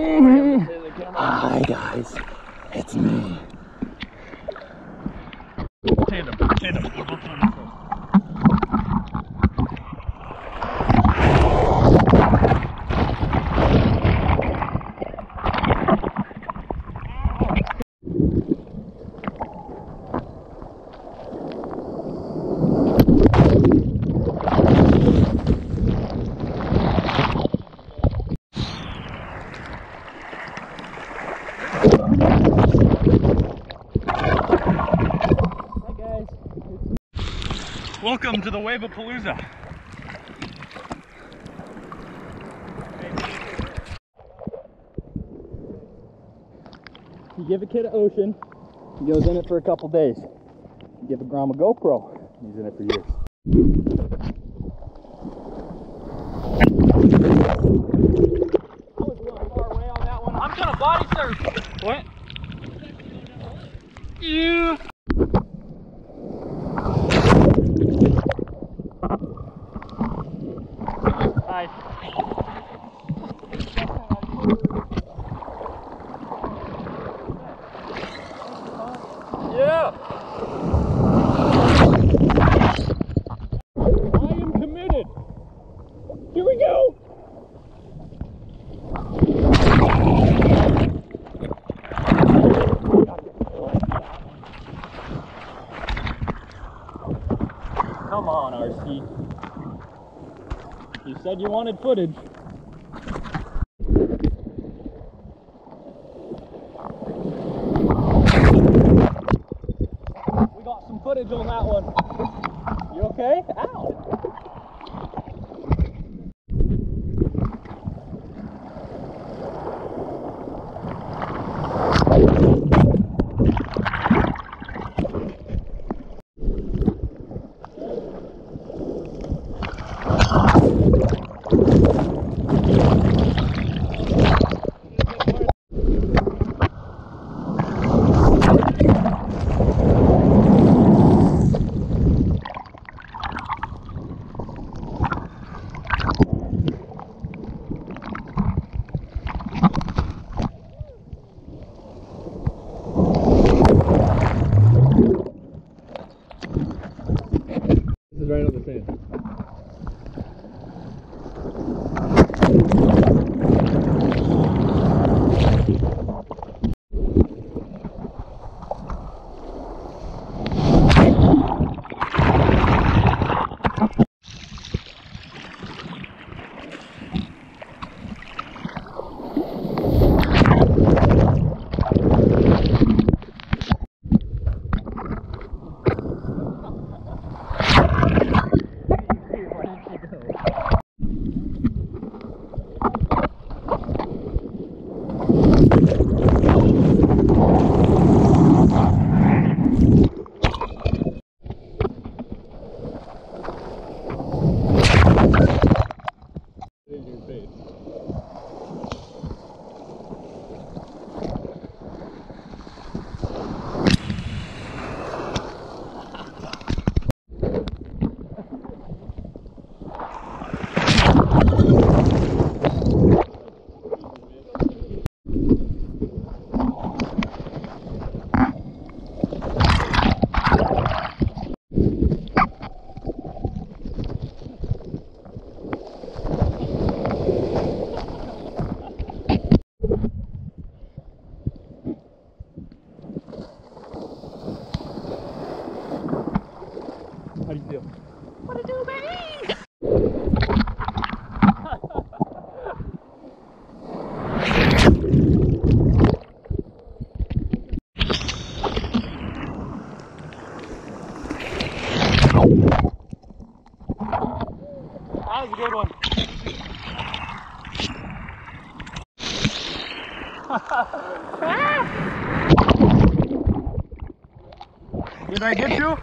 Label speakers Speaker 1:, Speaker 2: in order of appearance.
Speaker 1: Hi guys, it's me.
Speaker 2: Welcome to the wave Wavapalooza.
Speaker 1: You give a kid an ocean, he goes in it for a couple days. You give a grandma a GoPro, he's in it for years.
Speaker 2: I'm gonna body surf. What? You. You said you wanted footage. We got some footage on that one. You okay? Did I get you?